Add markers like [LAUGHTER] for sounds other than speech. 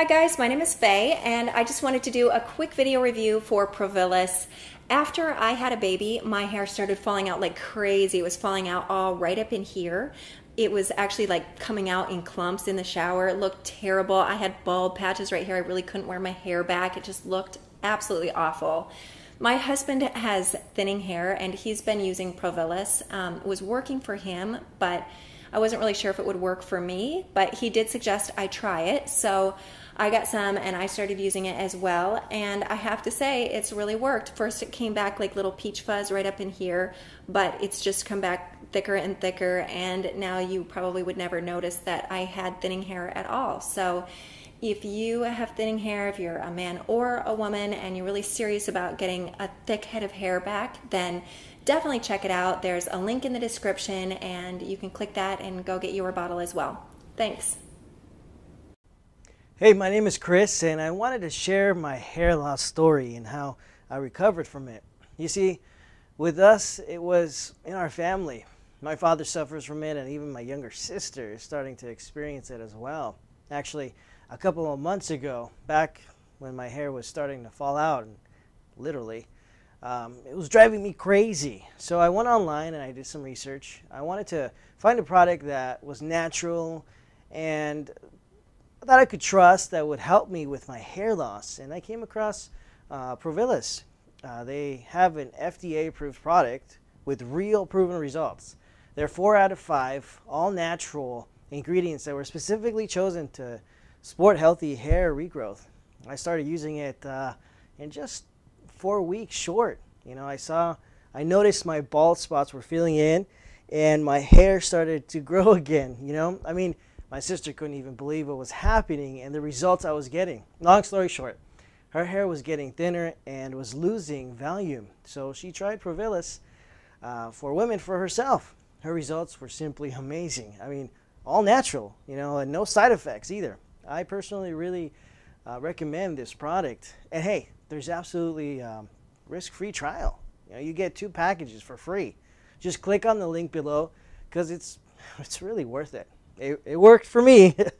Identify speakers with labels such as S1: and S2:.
S1: Hi guys, my name is Faye and I just wanted to do a quick video review for Provillus. After I had a baby, my hair started falling out like crazy. It was falling out all right up in here. It was actually like coming out in clumps in the shower. It looked terrible. I had bald patches right here. I really couldn't wear my hair back. It just looked absolutely awful. My husband has thinning hair and he's been using Provillus. Um, it was working for him, but I wasn't really sure if it would work for me, but he did suggest I try it. So I got some and I started using it as well. And I have to say, it's really worked. First, it came back like little peach fuzz right up in here, but it's just come back thicker and thicker. And now you probably would never notice that I had thinning hair at all. So if you have thinning hair, if you're a man or a woman and you're really serious about getting a thick head of hair back, then definitely check it out. There's a link in the description and you can click that and go get your bottle as well. Thanks.
S2: Hey, my name is Chris and I wanted to share my hair loss story and how I recovered from it. You see, with us, it was in our family. My father suffers from it and even my younger sister is starting to experience it as well. Actually, a couple of months ago, back when my hair was starting to fall out, literally, um, it was driving me crazy. So I went online and I did some research. I wanted to find a product that was natural and that I could trust that would help me with my hair loss. And I came across uh. Uh, they have an FDA approved product with real proven results. They're four out of five, all natural ingredients that were specifically chosen to support Healthy Hair Regrowth. I started using it uh, in just four weeks short. You know, I saw, I noticed my bald spots were filling in and my hair started to [LAUGHS] grow again. You know, I mean, my sister couldn't even believe what was happening and the results I was getting. Long story short, her hair was getting thinner and was losing volume. So she tried Provillus uh, for women for herself. Her results were simply amazing. I mean, all natural, you know, and no side effects either. I personally really uh, recommend this product. And hey, there's absolutely um, risk-free trial. You know, you get two packages for free. Just click on the link below because it's [LAUGHS] it's really worth it. It, it worked for me. [LAUGHS]